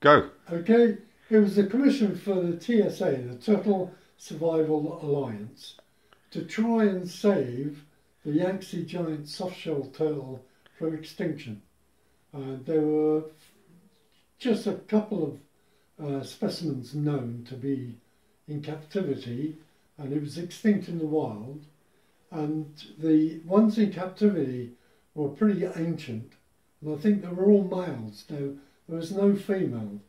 Go. Okay, it was a commission for the TSA, the Turtle Survival Alliance, to try and save the Yangtze giant softshell turtle from extinction. Uh, there were just a couple of uh, specimens known to be in captivity, and it was extinct in the wild. And the ones in captivity were pretty ancient, and I think they were all males. There, there was no female.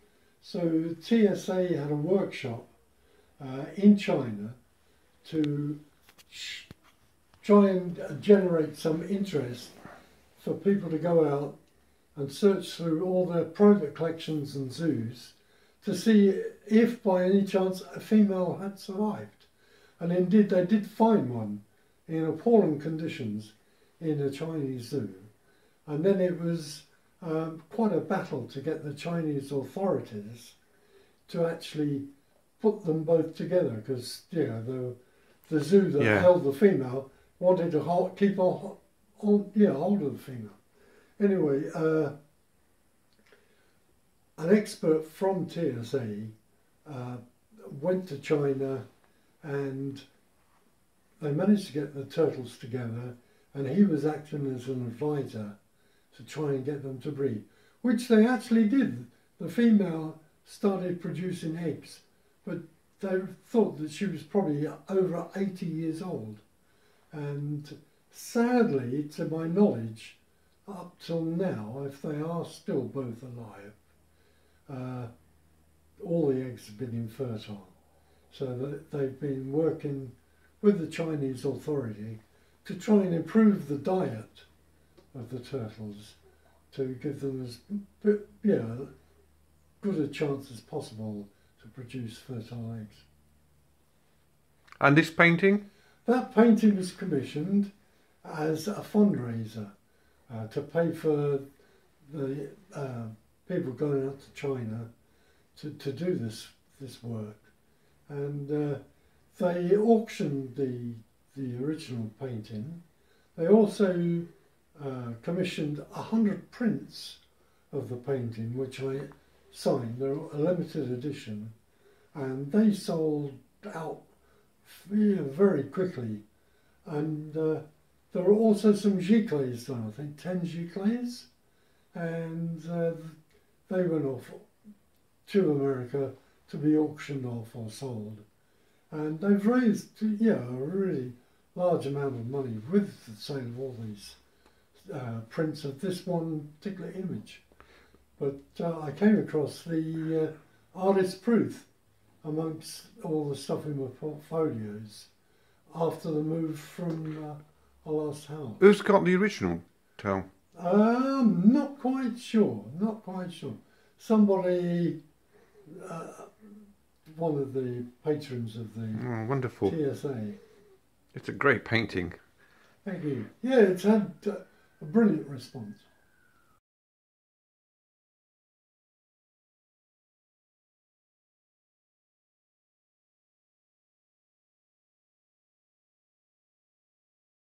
So TSA had a workshop uh, in China to try and generate some interest for people to go out and search through all their private collections and zoos to see if by any chance a female had survived. And indeed they did find one in appalling conditions in a Chinese zoo. And then it was um, quite a battle to get the Chinese authorities to actually put them both together because you know the the zoo that Yeah. held the female wanted to hold, keep on, on yeah hold of the female. Anyway, uh, an expert from TSA uh, went to China and they managed to get the turtles together and he was acting as an advisor to try and get them to breed, which they actually did. The female started producing eggs, but they thought that she was probably over 80 years old. And sadly, to my knowledge, up till now, if they are still both alive, uh, all the eggs have been infertile. So they've been working with the Chinese authority to try and improve the diet of the turtles to give them as yeah, good a chance as possible to produce fertile eggs. And this painting? That painting was commissioned as a fundraiser uh, to pay for the uh, people going out to China to, to do this this work, and uh, they auctioned the the original painting. They also uh, commissioned a hundred prints of the painting, which I signed. They're a limited edition, and they sold out very quickly. And uh, there were also some giclées done, I think 10 giclées, and uh, they went off to America to be auctioned off or sold. And they've raised, yeah, a really large amount of money with the sale of all these uh, prints of this one particular image. But uh, I came across the uh, artist's proof amongst all the stuff in my portfolios after the move from uh, our last house. Who's got the original Tell? Um, not quite sure. Not quite sure. Somebody, uh, one of the patrons of the Oh, wonderful. TSA. It's a great painting. Thank you. Yeah, it's had uh, a brilliant response.